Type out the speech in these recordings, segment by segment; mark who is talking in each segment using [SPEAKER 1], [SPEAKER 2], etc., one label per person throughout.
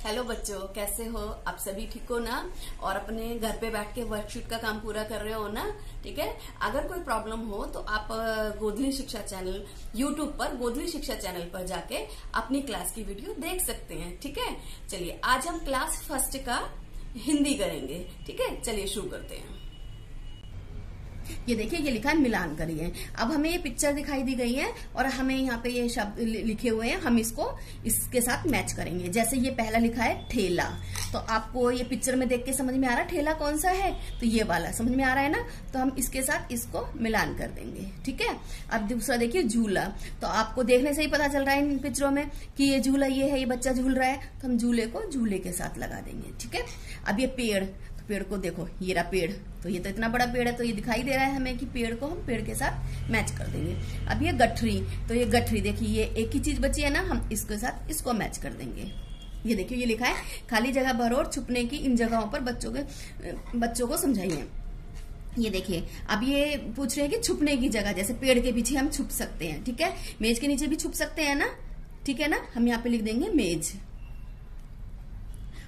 [SPEAKER 1] Hello बच्चों, कैसे हो? आप सभी ठीक हो ना? और अपने घर पे बैठ के वर्कशीट का काम पूरा कर रहे हो ना? ठीक है? अगर कोई प्रॉब्लम हो तो आप गोधली शिक्षा चैनल यूट्यूब पर, गोधली शिक्षा चैनल पर जाके अपनी क्लास की वीडियो देख सकते हैं, ठीक है? चलिए, आज हम क्लास फ़र्स्ट का हिंदी करेंगे, ठीक है? चलिए, शुरू करते हैं। ये देखिए, ये लिखा है मिलान करिए। अब हमें ये पिक्चर दिखाई दी गई है और हमें यहाँ पे ये शब्द लिखे हुए हैं। हम इसको, इसके साथ मैच करेंगे। जैसे ये पहला लिखा है, ठेला। तो आपको ये पिक्चर में देख के समझ में आ रहा है, ठेला कौन सा है? तो ये वाला, समझ में आ रहा है ना? तो हम इसके साथ इसको मिलान कर देंगे, ठीक है? अब दूसरा देखिए, झूला। तो आपको देखने से ही पता चल रहा है इन पिक्चरों में कि ये झूला ये है, ये बच्चा झूल रहा है। तो हम झूले को, झूले के साथ लगा देंगे, ठीक है? अब ये पेड़। पेड़ को देखो, ये रहा पेड़। तो ये तो इतना बड़ा पेड़ है तो ये दिखाई दे रहा है हमें कि पेड़ को हम पेड़ के साथ मैच कर देंगे। अब ये गठरी तो ये गठरी, देखिए, ये एक ही चीज़ बची है ना, हम इसके साथ इसको मैच कर देंगे। ये देखिए, ये लिखा है, खाली जगह भरो और छुपने की इन जगहों पर बच्चों के, बच्चों को समझाइए। ये देखिए, अब ये पूछ रहे हैं कि छुपने की जगह, जैसे पेड़ के पीछे हम छुप सकते हैं, ठीक है? मेज के नीचे भी छुप सकते हैं ना? ठीक है ना? हम यहाँ पे लिख देंगे मेज।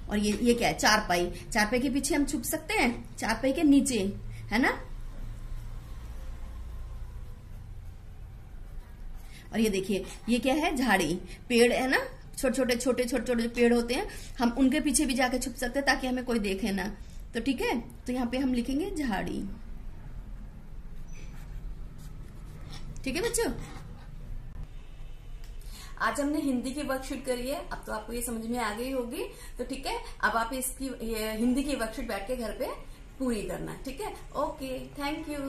[SPEAKER 1] और ये ये क्या है? चारपाई। चारपाई के पीछे हम छुप सकते हैं? चारपाई के नीचे, है ना? और ये देखिए, ये क्या है? झाड़ी। पेड़ है ना? छोटे छोटे छोटे छोटे छोटे पेड़ होते हैं। हम उनके पीछे भी जाके छुप सकते हैं ताकि हमें कोई देखे ना। तो ठीक है? तो यहाँ पे हम लिखेंगे झाड़ी। ठीक है बच्चों? आज हमने हिंदी की वर्कशीट करी है, अब तो आपको ये समझ में आ गई होगी। तो ठीक है, अब आप इसकी हिंदी की वर्कशीट बैठ के घर पे पूरी करना, ठीक है? Okay thank you